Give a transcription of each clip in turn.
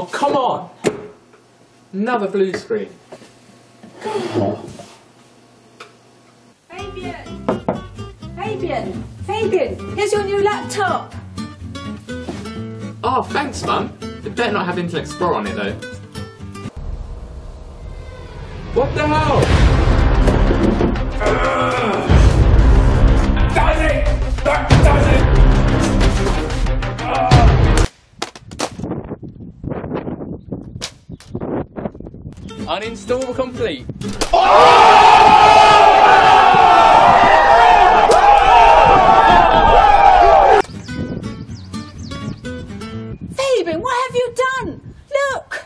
Oh, come on! Another blue screen. Fabien! Fabien! Fabien! Here's your new laptop! Oh, thanks, Mum. It better not have Internet Explorer on it, though. What the hell? Uninstall complete. Fabien, what have you done? Look!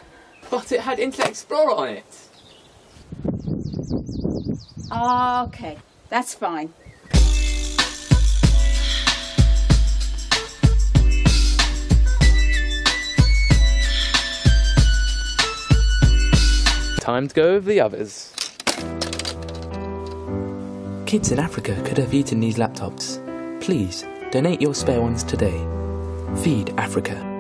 But it had Internet Explorer on it. Ah, okay. That's fine. Time to go over the others. Kids in Africa could have eaten these laptops. Please donate your spare ones today. Feed Africa.